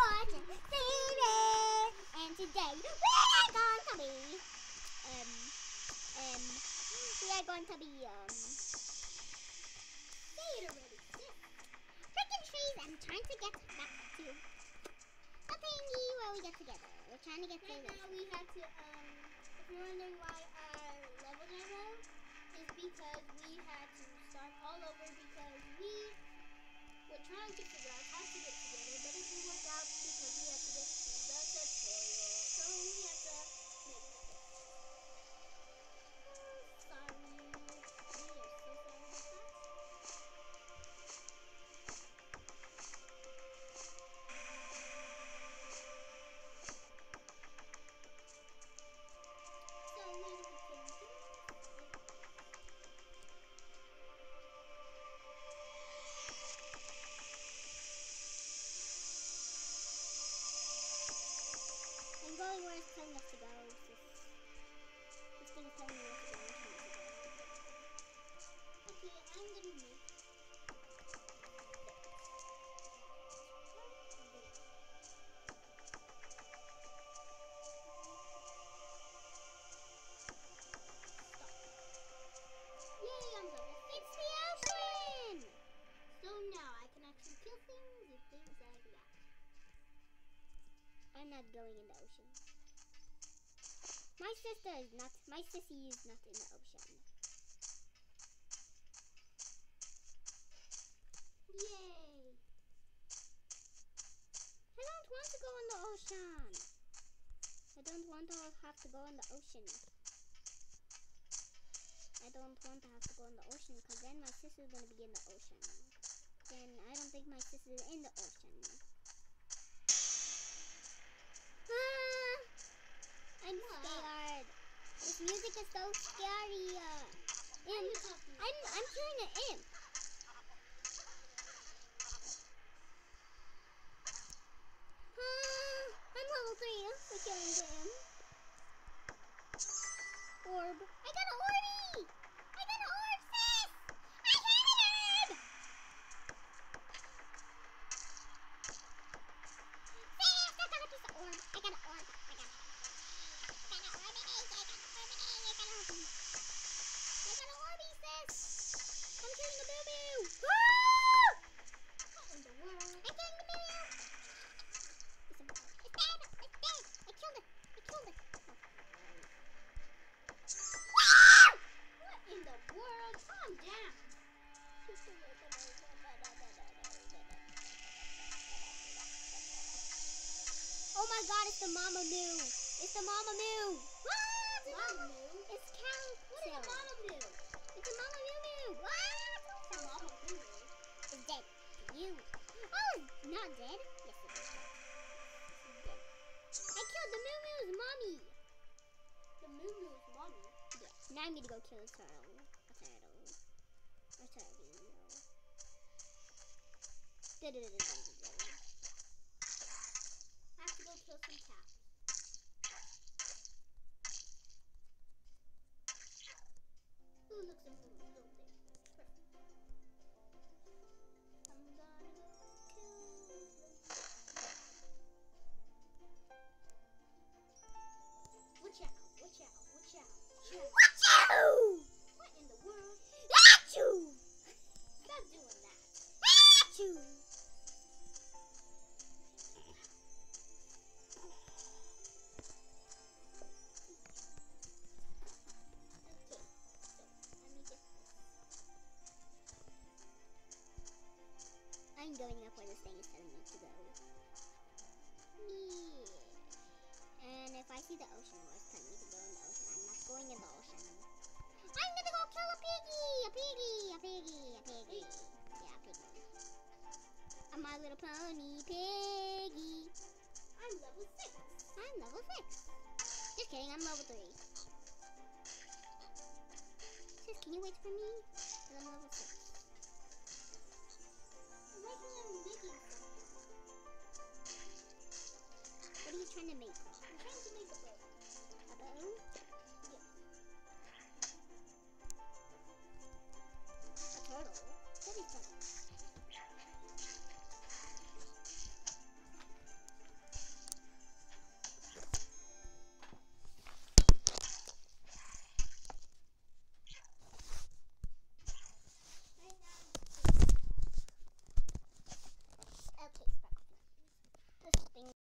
TV, and today we are going to be, um, um we are going to be, um, and trying to get back to the thingy where we get together. We're trying to get now we to, um, if you're wondering why our level is because we had to start all over because we were trying to figure out Where it's telling us to go. It's is telling me go. To go. Okay, I'm gonna Not going in the ocean. My sister is not. My sissy is not in the ocean. Yay! I don't want to go in the ocean. I don't want to have to go in the ocean. I don't want to have to go in the ocean because then my sister's gonna be in the ocean. Then I don't think my sister's in the ocean. So scary. Uh, imp. I'm I'm killing an imp. Ah, I'm level three. We're killing the imp. Orb. I got an orbie. Calm down. Oh my god, it's the Mama Moo. It's the Mama Moo. Ah, it's the Mama Moo? It's Cal. What is a mama moo? It's a Mama Moo Moo. Ah, A mama moo? it's dead. You. Oh, not dead. Yes, it is. Dead. I killed the Moo Moo's mommy. The moo moo's mommy. Yeah. Now I'm gonna go kill turtle. Turtle. I have to go kill some cats. See the ocean where it's telling me to go in the ocean, I'm not going in the ocean. I'm gonna go kill a piggy! A piggy! A piggy! A piggy! Yeah, a piggy. A My Little Pony piggy. I'm level 6. I'm level 6. Just kidding, I'm level 3. Sis, can you wait for me? I'm level 6. Why can't I making something?